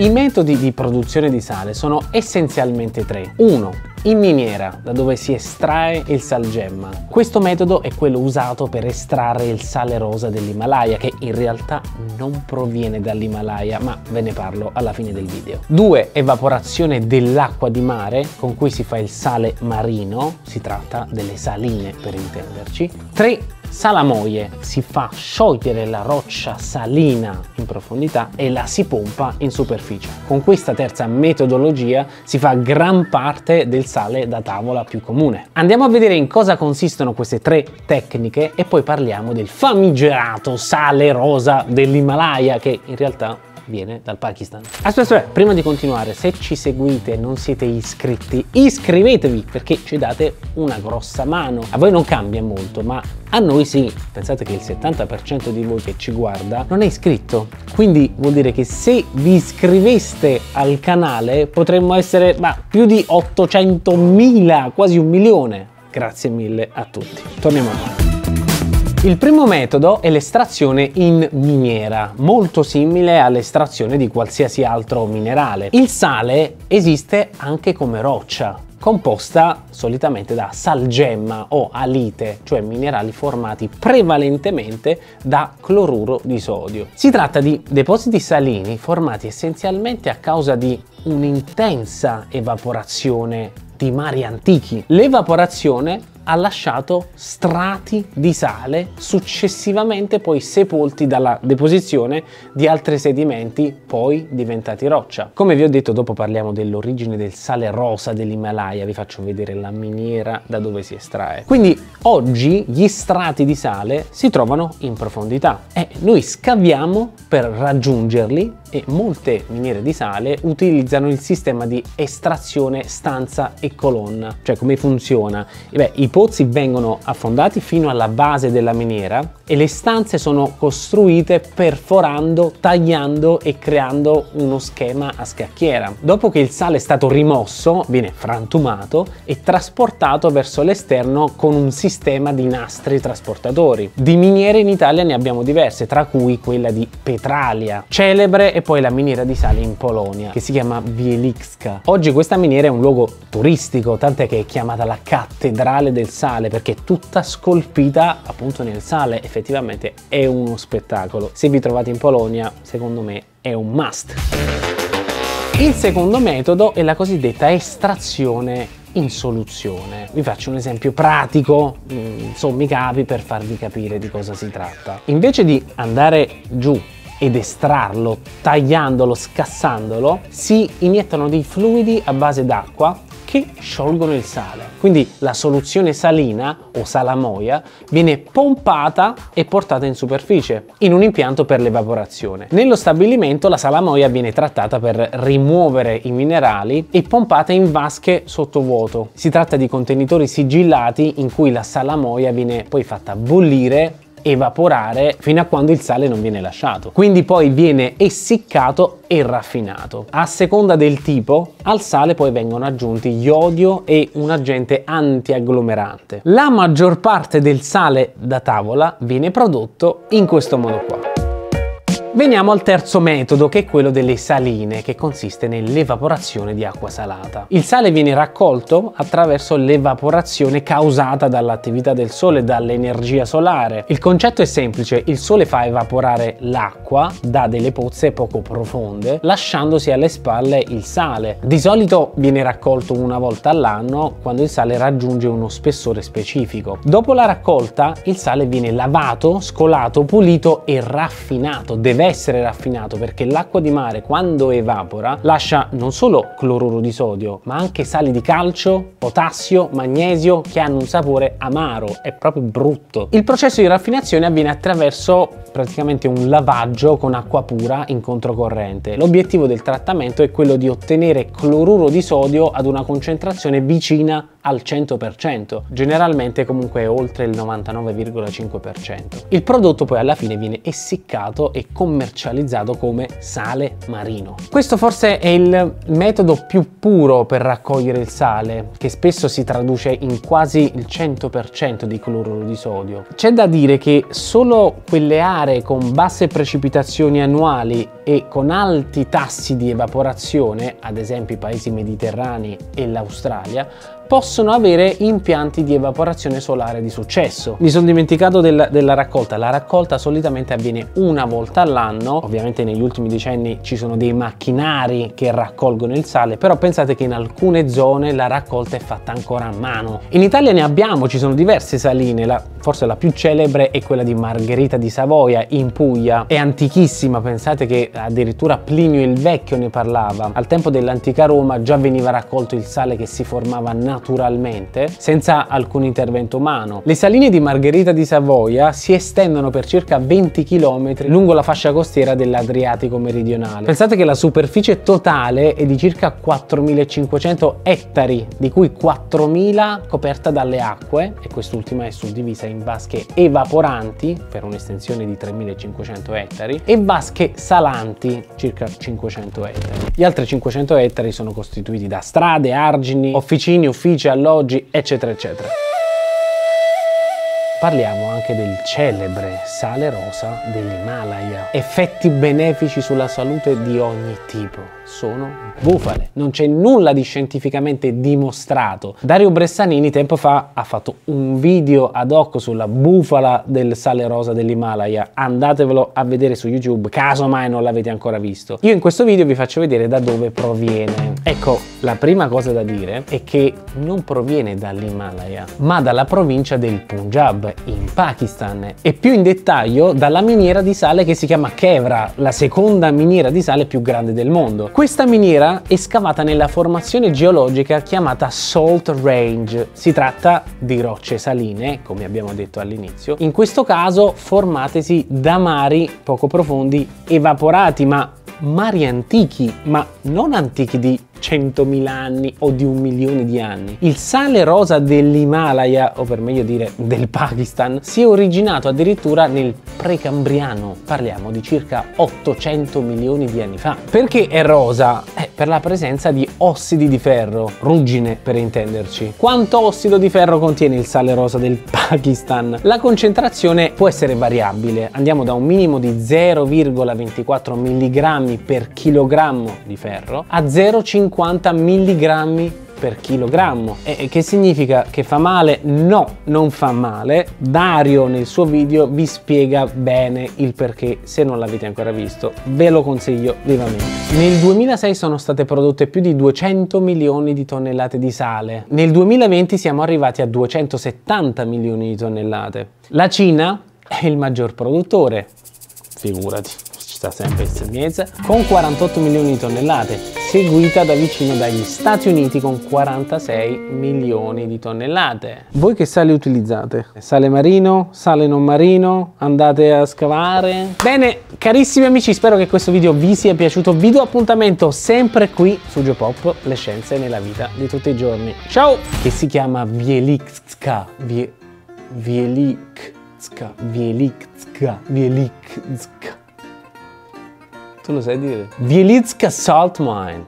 I metodi di produzione di sale sono essenzialmente tre. 1. In miniera, da dove si estrae il salgemma. Questo metodo è quello usato per estrarre il sale rosa dell'Himalaya, che in realtà non proviene dall'Himalaya, ma ve ne parlo alla fine del video. 2. Evaporazione dell'acqua di mare, con cui si fa il sale marino, si tratta delle saline per intenderci. 3 salamoie si fa sciogliere la roccia salina in profondità e la si pompa in superficie. Con questa terza metodologia si fa gran parte del sale da tavola più comune. Andiamo a vedere in cosa consistono queste tre tecniche e poi parliamo del famigerato sale rosa dell'Himalaya che in realtà viene dal Pakistan. Aspetta, aspetta, prima di continuare, se ci seguite e non siete iscritti, iscrivetevi perché ci date una grossa mano. A voi non cambia molto, ma a noi sì. Pensate che il 70% di voi che ci guarda non è iscritto. Quindi vuol dire che se vi iscriveste al canale potremmo essere bah, più di 800.000, quasi un milione. Grazie mille a tutti. Torniamo a noi. Il primo metodo è l'estrazione in miniera, molto simile all'estrazione di qualsiasi altro minerale. Il sale esiste anche come roccia, composta solitamente da salgemma o alite, cioè minerali formati prevalentemente da cloruro di sodio. Si tratta di depositi salini formati essenzialmente a causa di un'intensa evaporazione di mari antichi. L'evaporazione ha lasciato strati di sale successivamente poi sepolti dalla deposizione di altri sedimenti poi diventati roccia. Come vi ho detto dopo parliamo dell'origine del sale rosa dell'Himalaya, vi faccio vedere la miniera da dove si estrae. Quindi oggi gli strati di sale si trovano in profondità e noi scaviamo per raggiungerli e molte miniere di sale utilizzano il sistema di estrazione stanza e colonna. Cioè come funziona? E beh, I pozzi vengono affondati fino alla base della miniera e le stanze sono costruite perforando, tagliando e creando uno schema a scacchiera. Dopo che il sale è stato rimosso, viene frantumato e trasportato verso l'esterno con un sistema di nastri trasportatori. Di miniere in Italia ne abbiamo diverse, tra cui quella di Petralia, celebre e poi la miniera di sale in Polonia, che si chiama Bielicska. Oggi questa miniera è un luogo turistico, tant'è che è chiamata la cattedrale del sale perché è tutta scolpita appunto nel sale. Effettivamente è uno spettacolo. Se vi trovate in Polonia, secondo me è un must. Il secondo metodo è la cosiddetta estrazione in soluzione. Vi faccio un esempio pratico, mm, sommi capi per farvi capire di cosa si tratta. Invece di andare giù ed estrarlo tagliandolo, scassandolo, si iniettano dei fluidi a base d'acqua che sciolgono il sale. Quindi la soluzione salina o salamoia viene pompata e portata in superficie in un impianto per l'evaporazione. Nello stabilimento la salamoia viene trattata per rimuovere i minerali e pompata in vasche sottovuoto. Si tratta di contenitori sigillati in cui la salamoia viene poi fatta bollire evaporare fino a quando il sale non viene lasciato. Quindi poi viene essiccato e raffinato. A seconda del tipo, al sale poi vengono aggiunti iodio e un agente antiagglomerante. La maggior parte del sale da tavola viene prodotto in questo modo qua. Veniamo al terzo metodo che è quello delle saline che consiste nell'evaporazione di acqua salata. Il sale viene raccolto attraverso l'evaporazione causata dall'attività del sole, dall'energia solare. Il concetto è semplice, il sole fa evaporare l'acqua da delle pozze poco profonde lasciandosi alle spalle il sale. Di solito viene raccolto una volta all'anno quando il sale raggiunge uno spessore specifico. Dopo la raccolta il sale viene lavato, scolato, pulito e raffinato. Deve deve essere raffinato perché l'acqua di mare quando evapora lascia non solo cloruro di sodio ma anche sali di calcio, potassio, magnesio che hanno un sapore amaro, è proprio brutto. Il processo di raffinazione avviene attraverso praticamente un lavaggio con acqua pura in controcorrente. L'obiettivo del trattamento è quello di ottenere cloruro di sodio ad una concentrazione vicina al 100%, generalmente comunque oltre il 99,5%. Il prodotto poi alla fine viene essiccato e completamente commercializzato come sale marino. Questo forse è il metodo più puro per raccogliere il sale, che spesso si traduce in quasi il 100% di cloruro di sodio. C'è da dire che solo quelle aree con basse precipitazioni annuali e con alti tassi di evaporazione, ad esempio i paesi mediterranei e l'Australia, possono avere impianti di evaporazione solare di successo. Mi sono dimenticato del, della raccolta. La raccolta solitamente avviene una volta all'anno. Ovviamente negli ultimi decenni ci sono dei macchinari che raccolgono il sale, però pensate che in alcune zone la raccolta è fatta ancora a mano. In Italia ne abbiamo, ci sono diverse saline, la, forse la più celebre è quella di Margherita di Savoia in Puglia. È antichissima, pensate che addirittura Plinio il Vecchio ne parlava. Al tempo dell'antica Roma già veniva raccolto il sale che si formava naturalmente naturalmente senza alcun intervento umano. Le saline di Margherita di Savoia si estendono per circa 20 km lungo la fascia costiera dell'Adriatico meridionale. Pensate che la superficie totale è di circa 4500 ettari, di cui 4000 coperta dalle acque e quest'ultima è suddivisa in vasche evaporanti per un'estensione di 3500 ettari e vasche salanti circa 500 ettari. Gli altri 500 ettari sono costituiti da strade, argini, officini, uffici alloggi, eccetera, eccetera. Parliamo anche del celebre sale rosa dell'Himalaya. Effetti benefici sulla salute di ogni tipo sono bufale. Non c'è nulla di scientificamente dimostrato. Dario Bressanini tempo fa ha fatto un video ad hoc sulla bufala del sale rosa dell'Himalaya. Andatevelo a vedere su YouTube, caso mai non l'avete ancora visto. Io in questo video vi faccio vedere da dove proviene. Ecco, la prima cosa da dire è che non proviene dall'Himalaya, ma dalla provincia del Punjab, in Pakistan, e più in dettaglio dalla miniera di sale che si chiama Kevra, la seconda miniera di sale più grande del mondo. Questa miniera è scavata nella formazione geologica chiamata Salt Range. Si tratta di rocce saline, come abbiamo detto all'inizio, in questo caso formatesi da mari poco profondi evaporati, ma mari antichi, ma non antichi di 100.000 anni o di un milione di anni. Il sale rosa dell'Himalaya, o per meglio dire del Pakistan, si è originato addirittura nel precambriano, parliamo di circa 800 milioni di anni fa. Perché è rosa? Eh, per la presenza di ossidi di ferro, ruggine per intenderci. Quanto ossido di ferro contiene il sale rosa del Pakistan? La concentrazione può essere variabile, andiamo da un minimo di 0,24 mg per chilogrammo di ferro a 0,5 50 mg per chilogrammo. E che significa che fa male? No, non fa male. Dario nel suo video vi spiega bene il perché, se non l'avete ancora visto, ve lo consiglio vivamente. Nel 2006 sono state prodotte più di 200 milioni di tonnellate di sale. Nel 2020 siamo arrivati a 270 milioni di tonnellate. La Cina è il maggior produttore, figurati sta sempre il Segnese, con 48 milioni di tonnellate, seguita da vicino dagli Stati Uniti con 46 milioni di tonnellate. Voi che sale utilizzate? Sale marino? Sale non marino? Andate a scavare? Bene, carissimi amici, spero che questo video vi sia piaciuto. Vi do appuntamento sempre qui su Geopop, le scienze nella vita di tutti i giorni. Ciao! Che si chiama Vielikska. Vie... Vielikska. Vielikska. Vielikska. Tu lo sai dire? Vielitska Salt Mine.